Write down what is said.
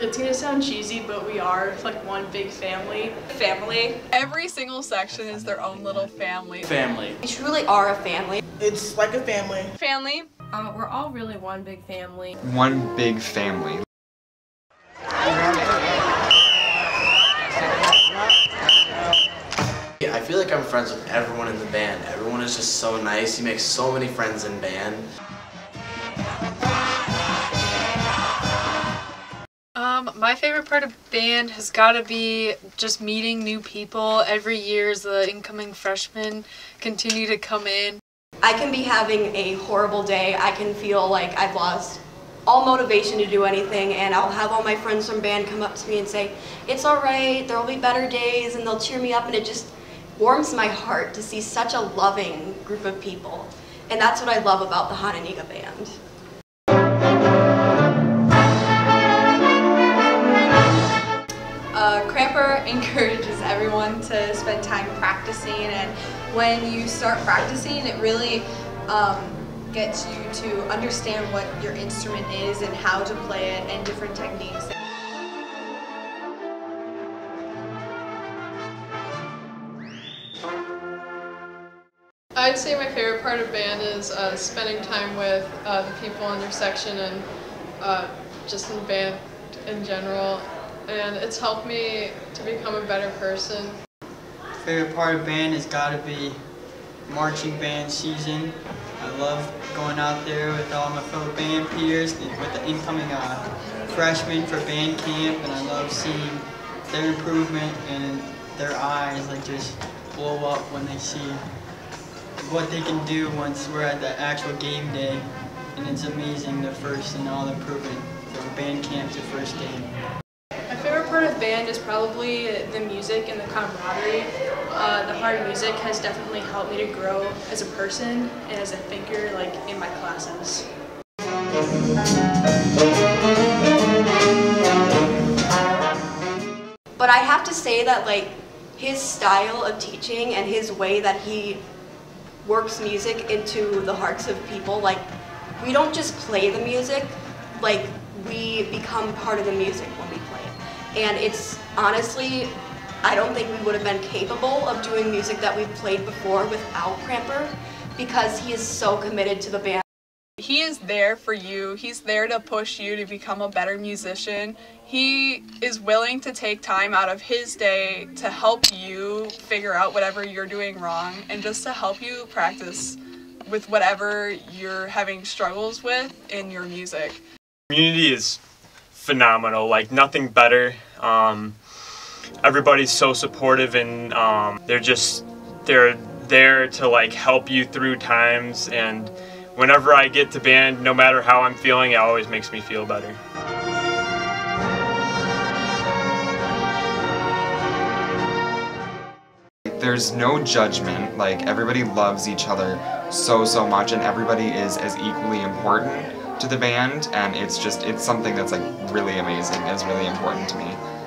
It's gonna sound cheesy, but we are like one big family. Family. Every single section is their own little family. Family. We truly are a family. It's like a family. Family. Uh, we're all really one big family. One big family. I feel like I'm friends with everyone in the band. Everyone is just so nice. You make so many friends in band. My favorite part of band has got to be just meeting new people. Every year as the incoming freshmen continue to come in. I can be having a horrible day. I can feel like I've lost all motivation to do anything and I'll have all my friends from band come up to me and say, it's alright, there'll be better days and they'll cheer me up and it just warms my heart to see such a loving group of people. And that's what I love about the Hononegah band. encourages everyone to spend time practicing and when you start practicing it really um, gets you to understand what your instrument is and how to play it and different techniques. I'd say my favorite part of band is uh, spending time with uh, the people in your section and uh, just in band in general. And it's helped me to become a better person. Favorite part of band has got to be marching band season. I love going out there with all my fellow band peers with the incoming uh, freshmen for band camp and I love seeing their improvement and their eyes like just blow up when they see what they can do once we're at the actual game day and it's amazing the first and all the improvement from band camp to first game. My favorite part of band is probably the music and the camaraderie. Uh, the hard music has definitely helped me to grow as a person and as a thinker like in my classes. But I have to say that like his style of teaching and his way that he works music into the hearts of people, like we don't just play the music, like we become part of the music And it's honestly, I don't think we would have been capable of doing music that we've played before without Cramper because he is so committed to the band. He is there for you. He's there to push you to become a better musician. He is willing to take time out of his day to help you figure out whatever you're doing wrong and just to help you practice with whatever you're having struggles with in your music. Community is phenomenal, like nothing better. Um, everybody's so supportive and um, they're just, they're there to like help you through times and whenever I get to band, no matter how I'm feeling, it always makes me feel better. There's no judgment, like everybody loves each other so, so much and everybody is as equally important to the band and it's just, it's something that's like really amazing, it's really important to me.